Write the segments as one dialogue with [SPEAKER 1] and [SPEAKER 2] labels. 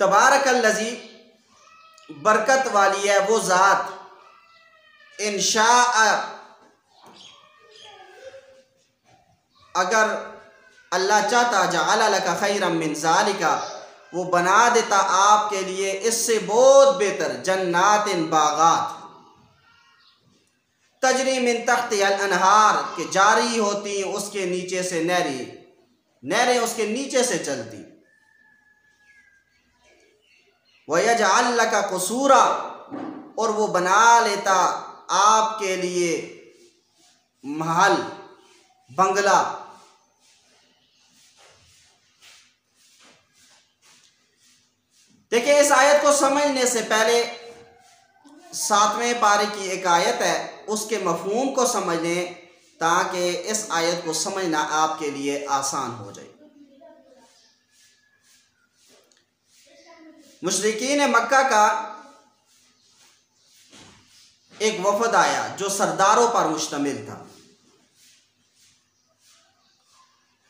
[SPEAKER 1] तबारक लजी बरकत वाली है वो ज़ात। इनशा अगर अल्लाह चाहता जाल का खैर मिन का वो बना देता आपके लिए इससे बहुत बेहतर जन्नात इन बागात। तजरी मिन तख्त अनहार, के जारी होती, उसके नीचे से नहरी। नहरें उसके नीचे से चलती। वयज अल्लाह का कसूरा, और वो बना लेता आपके लिए महल, बंगला। देखिए, इस आयत को समझने से पहले सातवें पारे की एक आयत है, उसके मफहूम को समझ लें ताकि इस आयत को समझना आपके लिए आसान हो जाए। मुशरकिन मक्का का एक वफद आया जो सरदारों पर मुश्तमिल था।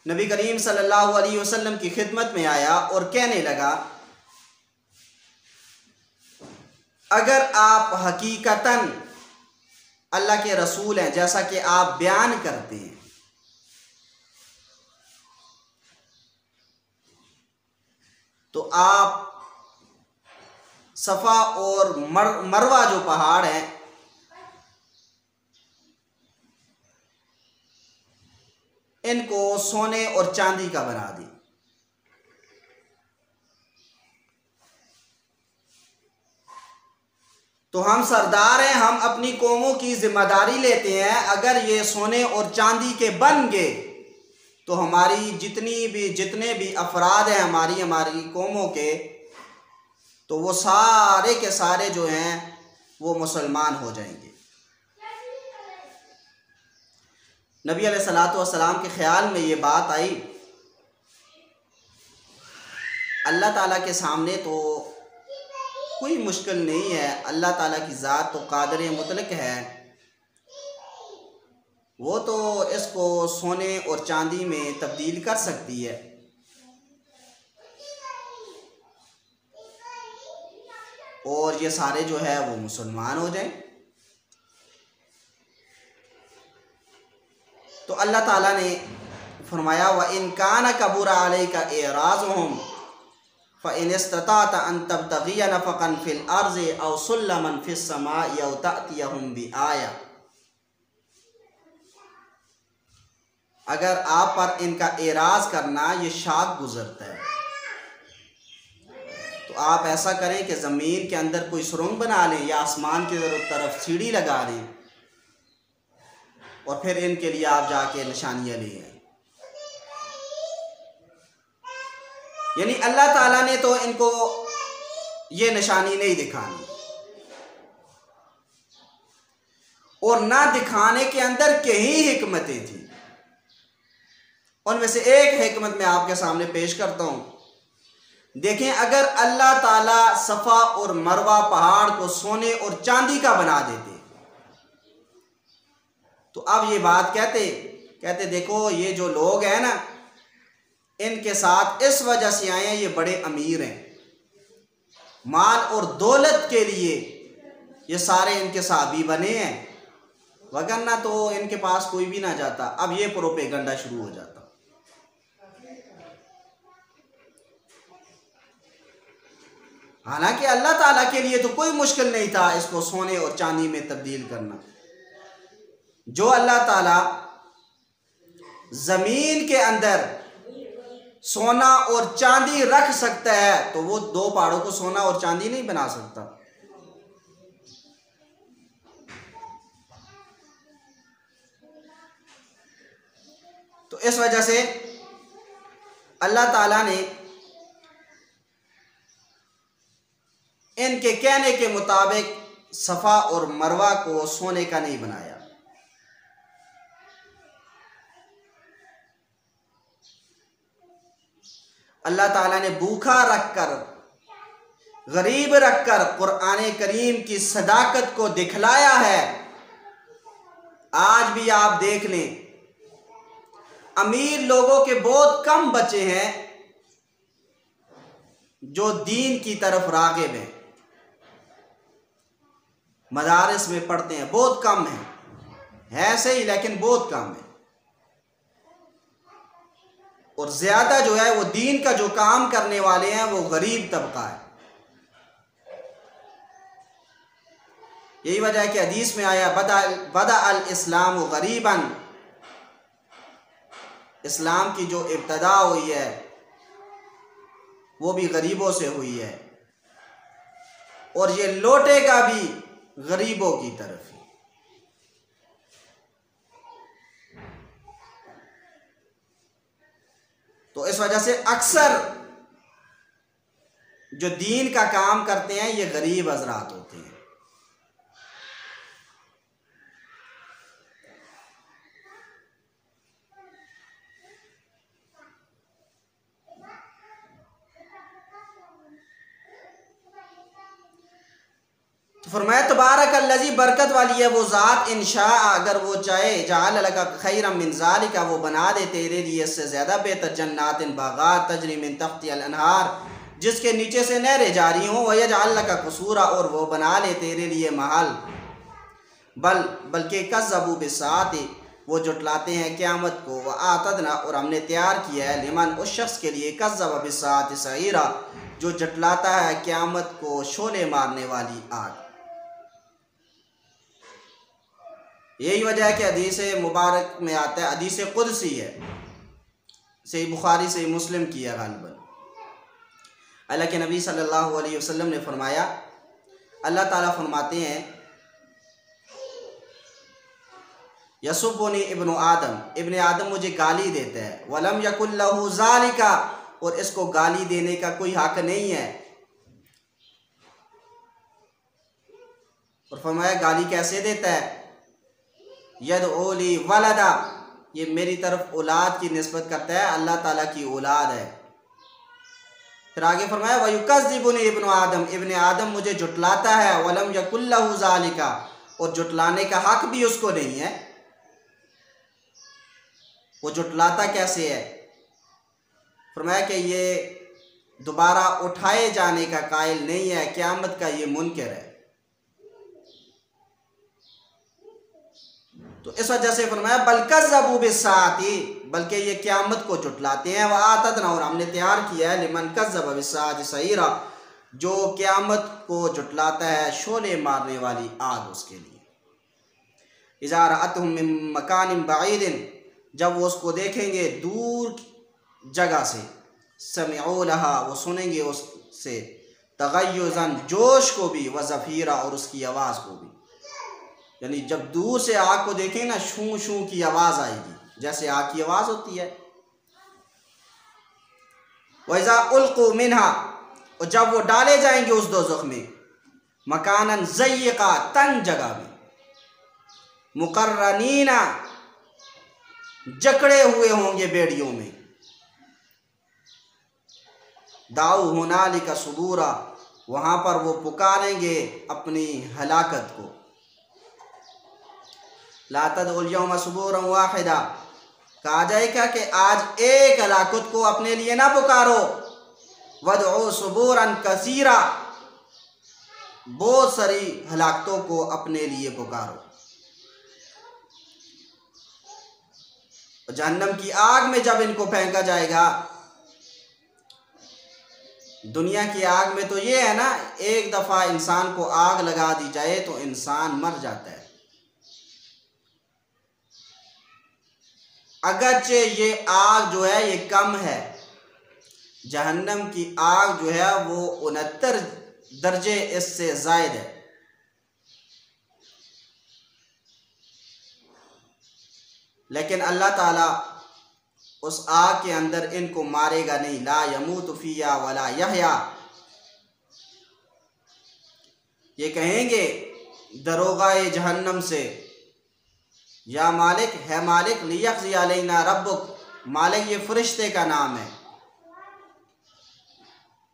[SPEAKER 1] नबी करीम सल्लल्लाहु अलैहि वसल्लम की खिदमत में आया और कहने लगा, अगर आप हकीकतन अल्लाह के रसूल हैं, जैसा कि आप बयान करते हैं तो आप सफ़ा और मर, मरवा जो पहाड़ है, इनको सोने और चांदी का बना दी। तो हम सरदार हैं, हम अपनी कौमों की ज़िम्मेदारी लेते हैं। अगर ये सोने और चांदी के बन गए तो हमारी जितनी भी, जितने भी अफराद हैं हमारी हमारी कौमों के तो वो सारे के सारे जो हैं, वो मुसलमान हो जाएँगे। नबी सलाम के ख्याल में ये बात आई। अल्लाह ताला के सामने तो कोई मुश्किल नहीं है। अल्लाह ताला की ज़ात तो कादर मुतलक है। वो तो इसको सोने और चांदी में तब्दील कर सकती है। और ये सारे जो है वो मुसलमान हो जाएँ। तो अल्लाह ताला ने फरमाया व इनकान कबूरा आलई का एराज हम फ़िनस्तात अन तब तगिया नफ़न फ़िल अर्ज़ अवसमन फ़िसमा यौतम भी आया अगर आप पर इनका एराज़ करना, ये शाख गुज़रता है। तो आप ऐसा करें कि ज़मीन के अंदर कोई सुरंग बना लें या आसमान की तरफ़ सीढ़ी लगा दें और फिर इनके लिए आप जाके निशानियाँ ले आए। यानी अल्लाह ताला ने तो इनको ये निशानी नहीं दिखानी। और ना दिखाने के अंदर कई हमतें थी। उनमें से एक हमत मैं आपके सामने पेश करता हूँ। देखें, अगर अल्लाह ताला सफ़ा और मरवा पहाड़ को सोने और चांदी का बना देते तो अब ये बात कहते कहते देखो, ये जो लोग हैं ना, इनके साथ इस वजह से आए हैं, ये बड़े अमीर हैं। माल और दौलत के लिए ये सारे इनके साबी बने हैं। वगरना तो इनके पास कोई भी ना जाता। अब ये प्रोपेगंडा शुरू हो जाता। हालाँकि अल्लाह ताला के लिए तो कोई मुश्किल नहीं था इसको सोने और चांदी में तब्दील करना। जो अल्लाह ताला ज़मीन के अंदर सोना और चांदी रख सकता है तो वो दो पहाड़ों को सोना और चांदी नहीं बना सकता। तो इस वजह से अल्लाह ताला ने इनके कहने के मुताबिक सफ़ा और मरवा को सोने का नहीं बनाया। अल्लाह ताला ने भूखा रखकर, गरीब रखकर कुरान करीम की सदाकत को दिखलाया है। आज भी आप देख लें, अमीर लोगों के बहुत कम बच्चे हैं जो दीन की तरफ़ रागिब हैं। मदारस में पढ़ते हैं, बहुत कम है। है सही, लेकिन बहुत कम है। और ज़्यादा जो है, वो दीन का जो काम करने वाले हैं, वो गरीब तबका है। यही वजह है कि हदीस में आया, बदा बदा अल इस्लाम गरीबन। इस्लाम की जो इब्तदा हुई है, वो भी गरीबों से हुई है। और ये लौटेगा भी गरीबों की तरफ़ ही। तो इस वजह से अक्सर जो दीन का काम करते हैं, ये गरीब हजरात होते हैं फरमाया तबारक अल्लजी बरकत वाली है वो ज़ात इनशा अगर वो चाहे जाल का खैर मिनजाली का वो बना दे तेरे लिए इससे ज़्यादा बेहतर जन्नात इन बागात तजरी मिन तख्ती अनहार, जिसके नीचे से नहरें जारी हों, वह जाल का कसूरा, और वो बना ले तेरे लिए महल। बल, बल्कि कज़बू बिसात, वो जुटलाते हैं क़्यामत को वह आतदना, और हमने तैयार किया है लिमन, उस शख्स के लिए कज़ब बिसात सहीरा जो जटलाता है क़्यामत को शोले मारने वाली आग। यही वजह है कि हदीस मुबारक में आता है, हदीस कुदसी है। सही बुखारी से मुस्लिम की है गालबन अल्लाह के नबी सल्लल्लाहु अलैहि वसल्लम ने फरमाया, अल्लाह ताला फरमाते हैं यसुबनी इब्न आदम इब्न आदम मुझे गाली देता है, वलम यकुल्लहु ज़ालिका, और इसको गाली देने का कोई हक नहीं है। और फरमाया, गाली कैसे देता है? यद ओली वलदा। ये मेरी तरफ़ औलाद की नस्बत करता है, अल्लाह ताला की औलाद है। फिर आगे फरमाया वयुकज़िबुन इबन आदम। इबन आदम मुझे जुटलाता है, वलम यकुल्लहु ज़ालिका। और जुटलाने का हक भी उसको नहीं है। वो जुटलाता कैसे है? फरमाया कि ये दोबारा उठाए जाने का कायल नहीं है, क़्यामत का ये मुनकर है। तो इस वजह से फरमाया बलकस जबू बिसाती बल्कि ये क़्यामत को जुटलाते हैं, वह आतदना और हमने तैयार किया है, लिमन कज़ब सईरा, जो क़्यामत को जुटलाता है शोले मारने वाली आग उसके लिए। इजारा मकान बाईदिन, जब वो उसको देखेंगे दूर जगह से समोलहा वो सुनेंगे उससे तगयन जोश को भी, व और उसकी आवाज़ को भी। यानी जब दूर से आग को देखें ना शू शू की आवाज़ आएगी, जैसे आग की आवाज़ होती है। वैज़ा उल्कू मिनहा, और जब वो डाले जाएँगे उस दो में मकान का तंग जगह में। मुकर्रनीना जकड़े हुए होंगे बेड़ियों में। दाऊ होनाली का सबूरा, वहाँ पर वो पुकारेंगे अपनी हलाकत को। लातदुलयम सबूर वाहिदा कहा जाएगा कि आज एक हलाकत को अपने लिए ना पुकारो वद सबूर कसीरा बहुत सारी हलाकतों को अपने लिए पुकारो जहन्नम की आग में जब इनको फेंका जाएगा दुनिया की आग में तो ये है ना एक दफ़ा इंसान को आग लगा दी जाए तो इंसान मर जाता है अगरचे ये आग जो है, ये कम है। जहन्नम की आग जो है, वो उनहत्तर दर्जे इससे जायद है। लेकिन अल्लाह ताला उस आग के अंदर इनको मारेगा नहीं। ला यमूत फिया वला यहया। ये कहेंगे, दरोगा ये जहन्नम से या मालिक, है मालिक लियना रब्बुक, मालिक ये फरिश्ते का नाम है।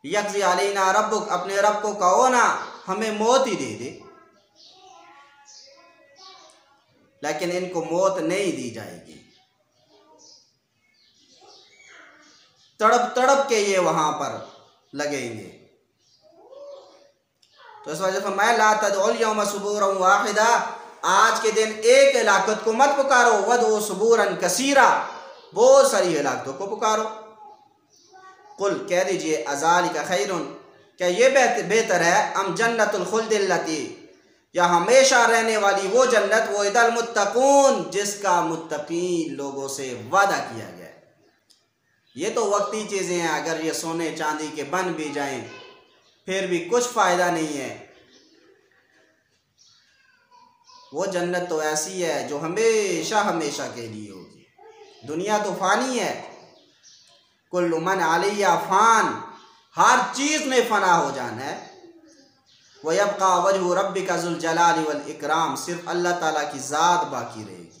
[SPEAKER 1] यकजी अलैना रब्बुक, अपने रब को कहो ना, हमें मौत ही दे दे। लेकिन इनको मौत नहीं दी जाएगी। तड़प तड़प के ये वहाँ पर लगेंगे। तो इस वजह से फरमाया, ला तदौल सबूर वाहिदा आज के दिन एक इलाकत को मत पुकारो वो सबूरन कसीरा। बहुत सारी इलाकतों को पुकारो। कुल कह दीजिए अजाल का खैर क्या ये बेहतर है? अम जन्नतुलखुलदिल्लती या हमेशा रहने वाली वो जन्नत, वो इदल मुत्तकून, जिसका मुत्तकीन लोगों से वादा किया गया ये तो वक्ती चीज़ें हैं, अगर ये सोने चांदी के बन भी जाएँ, फिर भी कुछ फ़ायदा नहीं है। वो जन्नत तो ऐसी है जो हमेशा हमेशा के लिए होगी दुनिया तो फ़ानी है। कुल मन आलिया फ़ान। हर चीज़ में फ़ना हो जाना है। वह अब का वजह रब का जलाल वल इकराम। सिर्फ़ अल्लाह ताला की ज़ात बाकी रहेगी।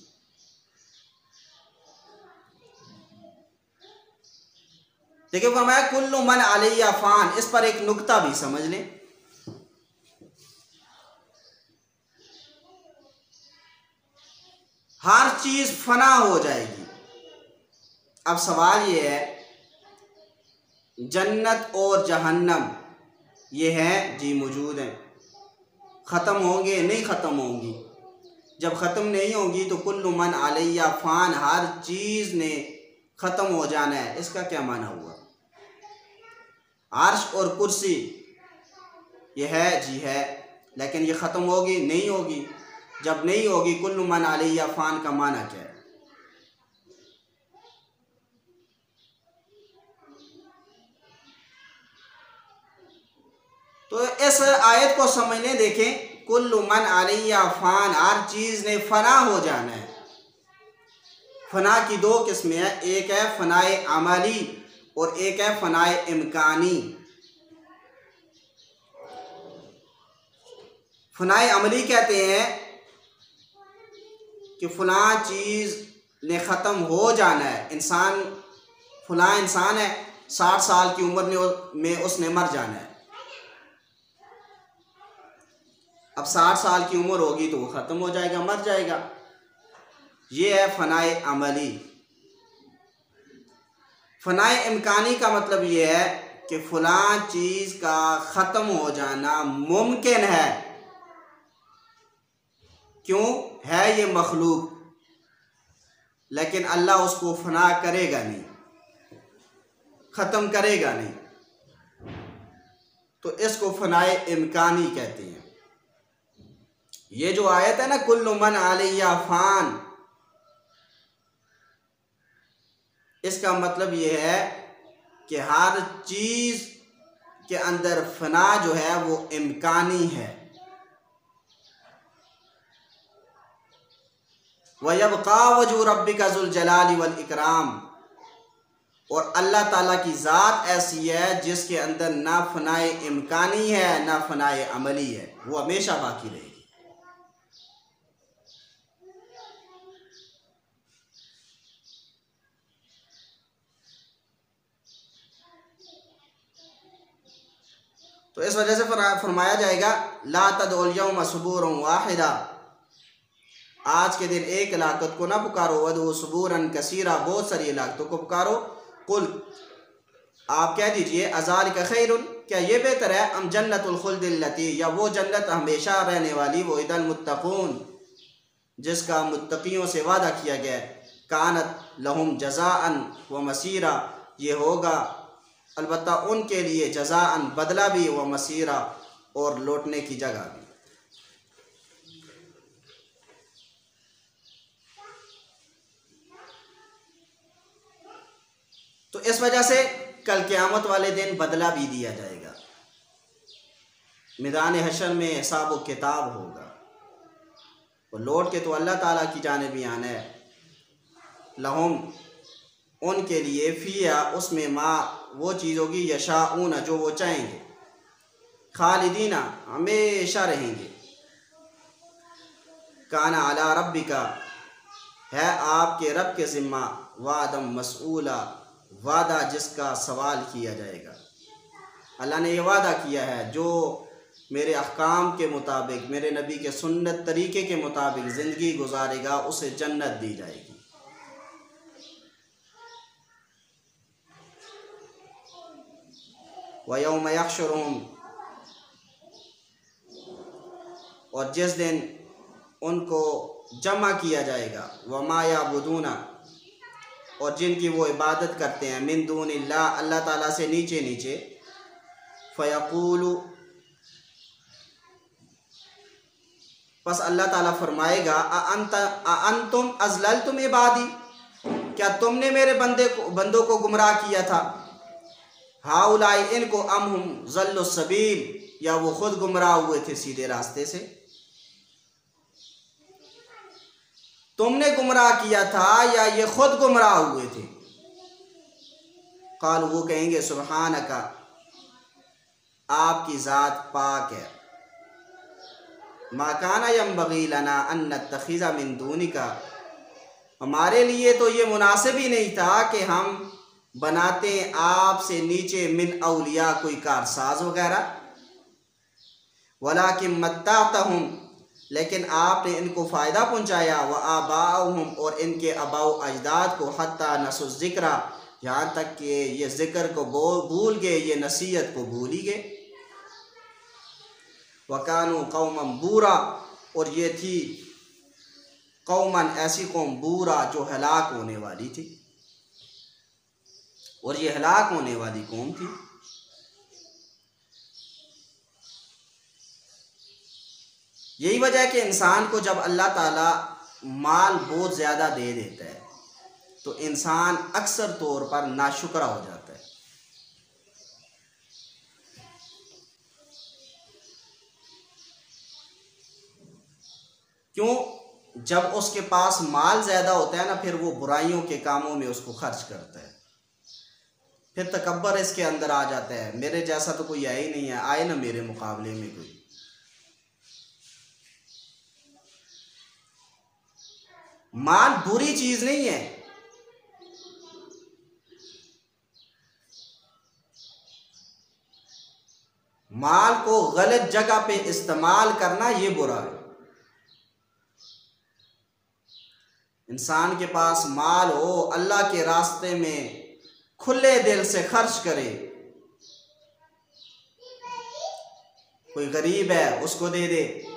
[SPEAKER 1] देखिए फरमाया, कुल्लु मन आलिया फ़ान। इस पर एक नुक्ता भी समझ लें। हर चीज़ फना हो जाएगी। अब सवाल ये है, जन्नत और जहन्नम, ये हैं, जी मौजूद हैं। ख़त्म होंगे, नहीं ख़त्म होंगी। जब ख़त्म नहीं होंगी तो कुल्लु मन आलिया फ़ान, हर चीज़ ने ख़त्म हो जाना है। इसका क्या माना हुआ? आर्श और कुर्सी, ये है, जी है, लेकिन ये ख़त्म होगी, नहीं होगी। जब नहीं होगी, कुल्लु मन आलिया फ़ान का माना क्या तो इस आयत को समझने देखें, कुल्लु मन आलिया फ़ान, हर चीज़ ने फ़ना हो जाना है। फ़ना की दो किस्में हैं, एक है फ़नाए अमली और एक है फ़नाए इमकानी। फ़नाए अमली कहते हैं कि फ़लाँ चीज़ ने ख़त्म हो जाना है। इंसान, फ़लाँ इंसान है, साठ साल की उम्र में में उसने मर जाना है। अब साठ साल की उम्र होगी तो वो ख़त्म हो जाएगा, मर जाएगा। ये है फ़नाए अमली। फ़नाए इम्कानी का मतलब ये है कि फ़लाँ चीज़ का ख़त्म हो जाना मुमकिन है। क्यों? है ये मखलूक। लेकिन अल्लाह उसको फना करेगा नहीं। ख़त्म करेगा नहीं। तो इसको फ़नाए इम्कानी कहते हैं। ये जो आयत है ना, कुल्लु मन आलिया फ़ान। इसका मतलब ये है कि हर चीज़ के अंदर फना जो है वो इम्कानी है। वयबका वज़ू रबी का जलाली वल इकराम। और अल्लाह ताला की ज़ात ऐसी है जिसके अंदर ना फनाए इम्कानी है, ना फनाए अमली है। वो हमेशा बाकी रहेगी। तो इस वजह से फरमाया जाएगा, ला तदोलियम सबूर वाहिदा। आज के दिन एक लाकत को ना पुकारो वद सबूरन, कसीरा, बहुत सारी लाकतों को पुकारो। कुल, आप कह दीजिए अजाल का खैर क्या ये बेहतर है? अम जन्नतुलखुलदिल्लती या वो जन्नत हमेशा रहने वाली, वो इदल मुत्तकून, जिसका मुत्तकियों से वादा किया गया कानत लहुम जजाअन व मसीरा, ये होगा। अलबत् उनके लिए जजान बदला भी व मसीरा, और लौटने की जगह भी। तो इस वजह से कल क़यामत वाले दिन बदला भी दिया जाएगा। मैदान हशर में हिसाब व किताब होगा। और लौट के तो अल्लाह ताला की जानब भी आना है। लहुम, उनके लिए फ़िया, उसमें माँ, वो चीज़ होगी, यशाऊन, जो वो चाहेंगे। खालिदीना, हमेशा रहेंगे। काना अला रबी का है आपके रब के ज़िम्मा, वादम मसूला। वादा जिसका सवाल किया जाएगा। अल्लाह ने यह वादा किया है, जो मेरे अहकाम के मुताबिक, मेरे नबी के सुन्नत तरीके के मुताबिक ज़िंदगी गुजारेगा, उसे जन्नत दी जाएगी। वयोम यक्षरूम और जिस दिन उनको जमा किया जाएगा वमा या बुदूना और जिनकी वो इबादत करते हैं मिंदून अल्लाह ताला से नीचे नीचे फ़यकूलू, बस अल्लाह ताला फरमाएगा अन तुम अजलल तुम इबादी। क्या तुमने मेरे बंदे को, बंदों को गुमराह किया था? हाउलाई इनको अम हम सबील, या वो खुद गुमराह हुए थे सीधे रास्ते से? तुमने गुमराह किया था या ये खुद गुमराह हुए थे? काल वो कहेंगे सुबहान का आपकी ज़ात पाक है। माकाना यम बगीलना अन्न तखीज़ा मिंदूनी का हमारे लिए तो ये मुनासिब ही नहीं था कि हम बनाते आपसे नीचे मिन अलिया कोई कारसाज वगैरह। वला कि मत्ता हूँ लेकिन आपने इनको फ़ायदा पहुँचाया, व आबाहम और इनके अबाउ अजदाद को हती नसुज़िक्रा यहाँ तक कि ये ज़िक्र को भूल गए, ये नसीहत को भूल ही गए। वकानु कौमम बूरा, और ये थी कौमन ऐसी कौम बूरा जो हलाक होने वाली थी। और ये हलाक होने वाली कौम थी। यही वजह है कि इंसान को जब अल्लाह ताला माल बहुत ज़्यादा दे देता है तो इंसान अक्सर तौर पर नाशुक्रा हो जाता है। क्यों? जब उसके पास माल ज़्यादा होता है ना, फिर वो बुराइयों के कामों में उसको खर्च करता है। फिर तकबर इसके अंदर आ जाता है। मेरे जैसा तो कोई आया ही नहीं है, आए ना मेरे मुकाबले में कोई। माल बुरी चीज़ नहीं है। माल को गलत जगह पे इस्तेमाल करना ये बुरा है। इंसान के पास माल हो, अल्लाह के रास्ते में खुले दिल से खर्च करे। कोई गरीब है, उसको दे दे।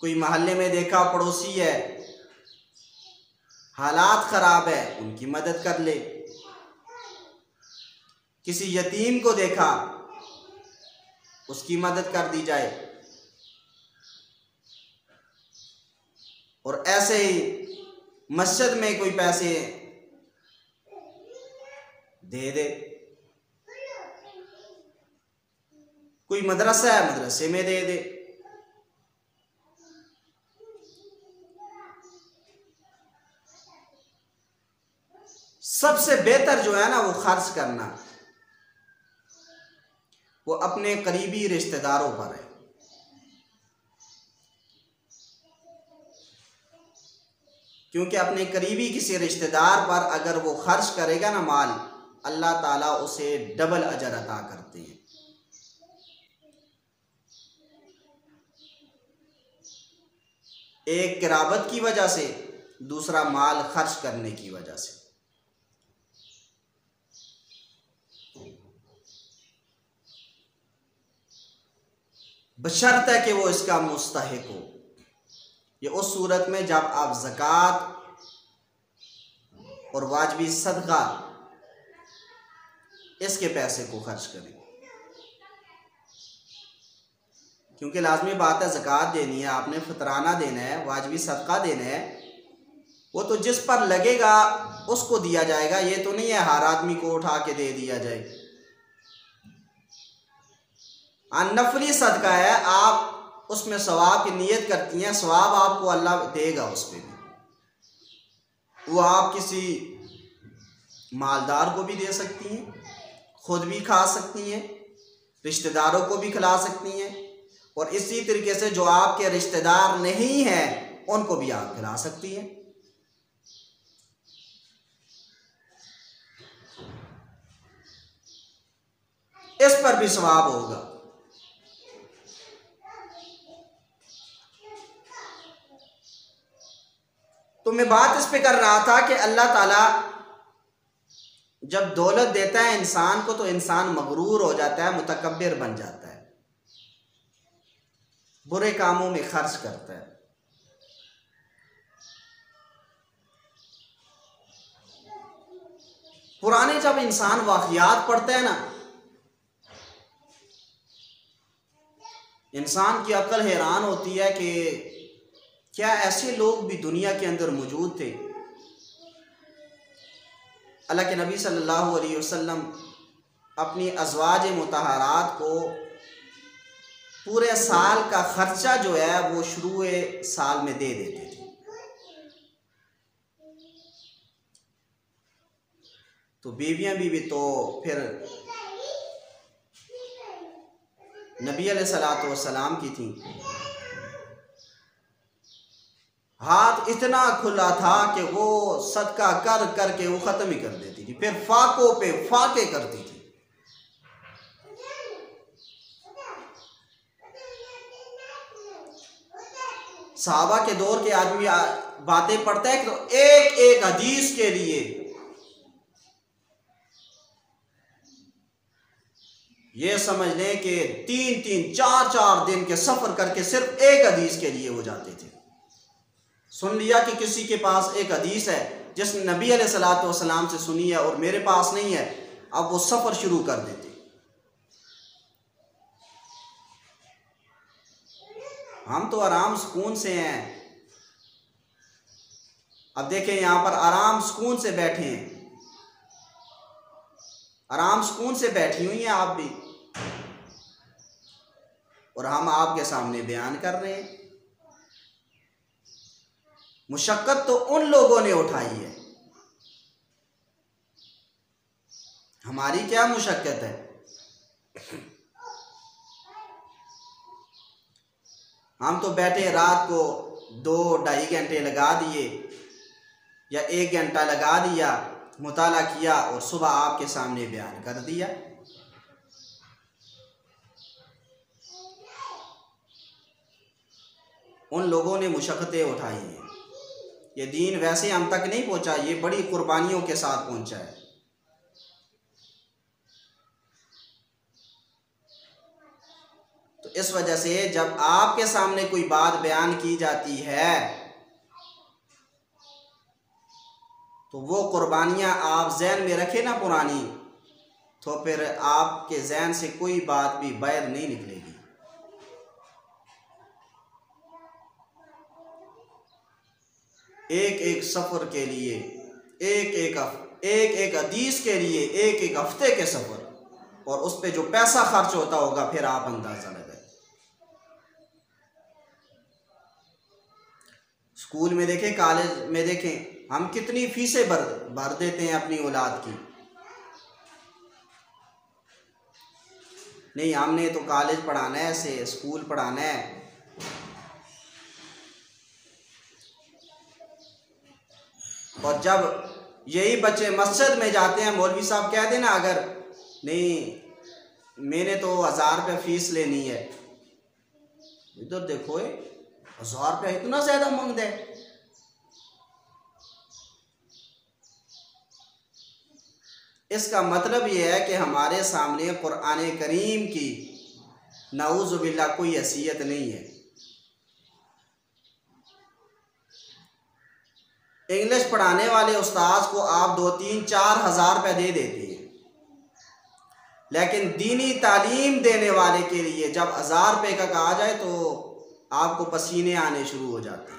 [SPEAKER 1] कोई मोहल्ले में देखा पड़ोसी है हालात ख़राब है, उनकी मदद कर ले। किसी यतीम को देखा, उसकी मदद कर दी जाए। और ऐसे ही मस्जिद में कोई पैसे दे दे। कोई मदरसा है, मदरसे में दे दे। सबसे बेहतर जो है ना वो खर्च करना। वो अपने करीबी रिश्तेदारों पर है। क्योंकि अपने करीबी किसी रिश्तेदार पर अगर वो खर्च करेगा ना माल, अल्लाह ताला उसे डबल अजर अता करते हैं। एक किराबत की वजह से दूसरा माल खर्च करने की वजह से। बशर्त है कि वो इसका मुस्तक हो। ये उस सूरत में जब आप ज़क़़त और वाजबी सदका इसके पैसे को खर्च करें। क्योंकि लाजमी बात है, ज़क़़त देनी है, आपने फतराना देना है, वाजबी सदका देना है, वो तो जिस पर लगेगा, उसको दिया जाएगा। ये तो नहीं है, हर आदमी को उठा के दे दिया जाए नफली सदका है, आप उसमें सवाब की नीयत करती हैं, सवाब आपको अल्लाह देगा उस पर भी। वो आप किसी मालदार को भी दे सकती हैं, खुद भी खा सकती हैं, रिश्तेदारों को भी खिला सकती हैं, और इसी तरीके से जो आपके रिश्तेदार नहीं हैं, उनको भी आप खिला सकती हैं। इस पर भी सवाब होगा। तो मैं बात इस पे कर रहा था कि अल्लाह ताला जब दौलत देता है इंसान को तो इंसान मगरूर हो जाता है मुतकबिर बन जाता है। बुरे कामों में खर्च करता है। पुराने जब इंसान वाकयात पढ़ता है ना, इंसान की अकल हैरान होती है कि क्या ऐसे लोग भी दुनिया के अंदर मौजूद थे? अल्लाह के नबी सल्लल्लाहु अलैहि वसल्लम अपनी अजवाज मतहरात को पूरे साल का ख़र्चा जो है वो शुरू साल में दे देते थे। तो बीवियाँ भी, भी तो फिर नबी सलाम की थी। हाथ इतना खुला था कि वो सदका कर करके वो ख़त्म ही कर देती थी। फिर फाकों पे फाके करती थी। साहबा के दौर के आदमी बातें पढ़ते है तो एक एक हदीस के लिए। ये समझ लें कि तीन तीन चार चार दिन के सफ़र करके सिर्फ़ एक हदीस के लिए वो जाते थे। सुन लिया कि किसी के पास एक हदीस है जिसने नबी सलाम से सुनी है और मेरे पास नहीं है, अब वो सफ़र शुरू कर देते। हम तो आराम सुकून से हैं। अब देखें यहाँ पर आराम सुकून से बैठे हैं। आराम सुकून से बैठी हुई हैं आप भी। और हम आपके सामने बयान कर रहे हैं। मुशक्क़त तो उन लोगों ने उठाई है। हमारी क्या मुशक्क़त है? हम तो बैठे रात को दो ढाई घंटे लगा दिए, या एक घंटा लगा दिया, मुताला किया और सुबह आपके सामने बयान कर दिया। उन लोगों ने मुशक्क़तें उठाई हैं। ये दीन वैसे हम तक नहीं पहुँचा, ये बड़ी कुर्बानियों के साथ पहुँचा है। तो इस वजह से जब आपके सामने कोई बात बयान की जाती है तो वो कुर्बानियाँ आप जहन में रखे ना पुरानी तो फिर आपके जहन से कोई बात भी बैर नहीं निकलेगी। एक एक सफ़र के लिए एक एक एक एक हदीस के लिए एक एक हफ़्ते के सफ़र। और उस पर जो पैसा खर्च होता होगा, फिर आप अंदाज़ा लगाए स्कूल में देखें, कॉलेज में देखें, हम कितनी फीसें भर भर देते हैं अपनी औलाद की। नहीं, हमने तो कॉलेज पढ़ाना है से स्कूल पढ़ाना है। और जब यही बच्चे मस्जिद में जाते हैं, मौलवी साहब कह देना, अगर नहीं, मैंने तो हज़ार रुपये फ़ीस लेनी है। इधर देखो हज़ार रुपया इतना ज़्यादा मंग दे। इसका मतलब यह है कि हमारे सामने कुरान करीम की नाउज़बिल्ला कोई हैसियत नहीं है। इंग्लिश पढ़ाने वाले उस्ताद को आप दो, तीन, चार हज़ार रुपये दे देते हैं। लेकिन दीनी तालीम देने वाले के लिए जब हज़ार रुपये का कहा जाए तो आपको पसीने आने शुरू हो जाते हैं।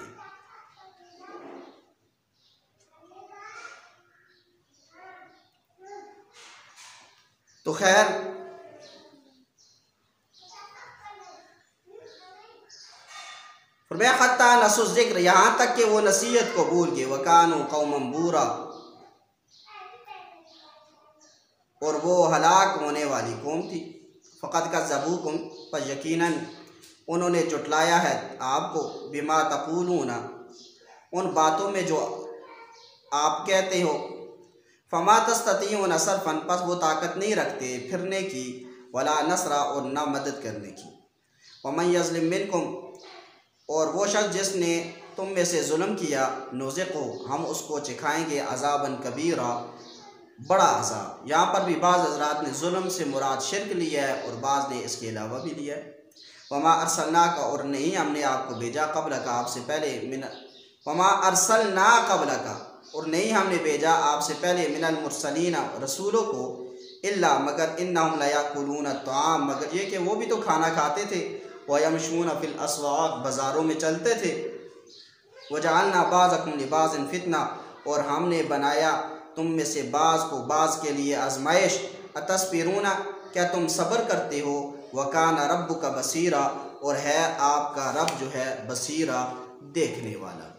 [SPEAKER 1] तो खैर फरमाया खत्ता नसुज़िक्र यहाँ तक कि वो नसीहत को भूल गए। वकान कौम बूरा। और वो हलाक होने वाली कौम थी। फ़कत का जबू कुम पर यकीन उन्होंने चुटलाया है आपको। बीमा बिमा तकूलूना, उन बातों में जो आप कहते हो। फमा तस्तती नसर फन पस वो ताकत नहीं रखते फिरने की, वला नसरा, और न मदद करने की। वमन यज़लिम मिनकुम और वो शख्स जिसने तुम में से जुल्म किया नोज़े को हम उसको चिखाएँगे अजाबन कबीरा, बड़ा अजाब। यहाँ पर भी बाज़ हजरात ने जुल्म से मुराद शिरक लिया है और बाज़ ने इसके अलावा भी लिया है। वमा अरसलना का और नहीं, हमने आपको भेजा कबल का आपसे पहले मिन, वमा अरसलना कबल का और नहीं, हमने भेजा आपसे पहले मिनल मुरसलीना रसूलों को, इल्ला, मगर इन नमलयाकुलून ताम मगर ये कि वो भी तो खाना खाते थे। वयमशून अफिल असवाक, बाज़ारों में चलते थे। वजालना बाज़ लिबाज़ फितना, और हमने बनाया तुम में से बाज़ को बाज़ के लिए आजमाइश। अतस्पिरूना क्या तुम सब्र करते हो? वकाना रब का बसीरा, और है आपका रब जो है बसीरा देखने वाला।